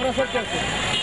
abraço ao